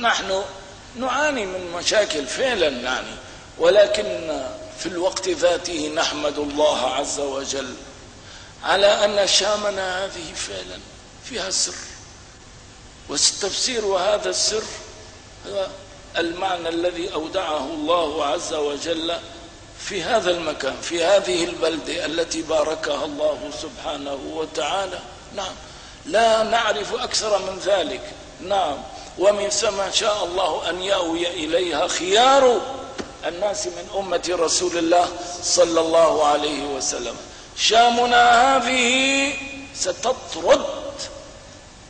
نحن نعاني من مشاكل فعلا يعني ولكن في الوقت ذاته نحمد الله عز وجل على أن شامنا هذه فعلا فيها سر. والتفسير هذا السر هو المعنى الذي أودعه الله عز وجل في هذا المكان في هذه البلدة التي باركها الله سبحانه وتعالى. نعم لا نعرف أكثر من ذلك. نعم. ومن ثم شاء الله أن يأوي إليها خيار الناس من أمة رسول الله صلى الله عليه وسلم. شامنا هذه ستطرد.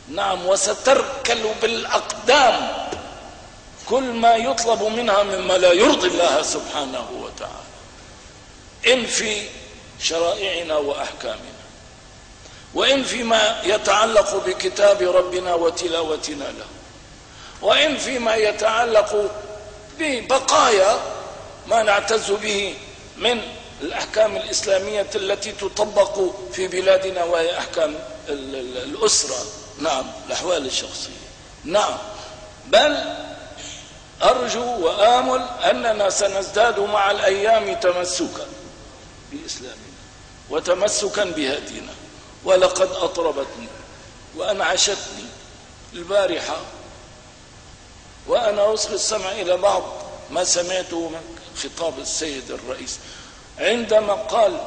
نعم وستركل بالأقدام. كل ما يطلب منها مما لا يرضي الله سبحانه وتعالى. إن في شرائعنا وأحكامنا وإن فيما يتعلق بكتاب ربنا وتلاوتنا له. وإن فيما يتعلق ببقايا ما نعتز به من الأحكام الإسلامية التي تطبق في بلادنا وهي أحكام الأسرة. نعم الأحوال الشخصية. نعم. بل أرجو وآمل أننا سنزداد مع الأيام تمسكا بإسلامنا وتمسكا بهدينا. ولقد أطربتني وأنعشتني البارحة وأنا أصغي السمع إلى بعض. ما سمعته من خطاب السيد الرئيس. عندما قال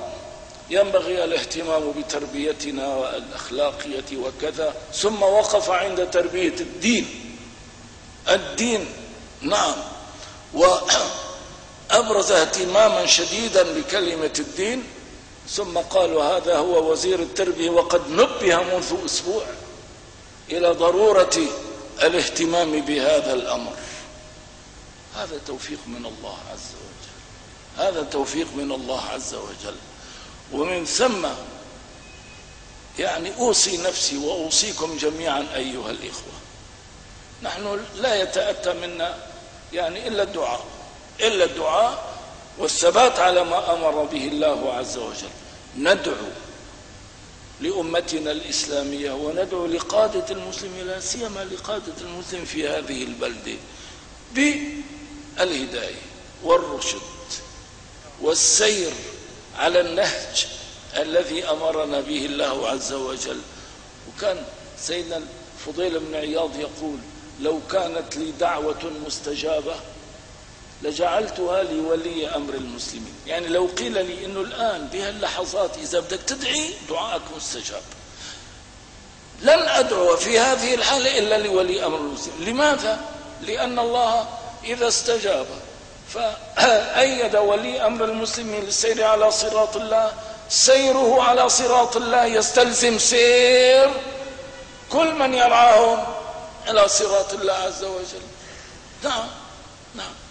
ينبغي الاهتمام بتربيتنا والأخلاقية وكذا ثم وقف عند تربية الدين. الدين نعم. وأبرز اهتماما شديدا بكلمة الدين ثم قالوا هذا هو وزير التربية وقد نبه منذ أسبوع إلى ضرورة الاهتمام بهذا الأمر. هذا توفيق من الله عز وجل. هذا توفيق من الله عز وجل. ومن ثم يعني أوصي نفسي وأوصيكم جميعا أيها الإخوة. نحن لا يتأتى منا يعني إلا الدعاء. إلا الدعاء والثبات على ما أمر به الله عز وجل. ندعو لأمتنا الإسلامية وندعو لقادة المسلمين لا سيما لقادة المسلم في هذه البلدة بالهداية والرشد والسير على النهج الذي أمرنا به الله عز وجل. وكان سيدنا الفضيل بن عياض يقول لو كانت لي دعوة مستجابة لجعلتها لولي أمر المسلمين. يعني لو قيل لي أنه الآن بهاللحظات إذا بدك تدعي دعائك مستجاب. لن أدعو في هذه الحالة إلا لولي أمر المسلمين. لماذا؟ لأن الله إذا استجاب فأيد ولي أمر المسلمين للسير على صراط الله سيره على صراط الله يستلزم سير كل من يرعاهم على صراط الله عز وجل. نعم نعم.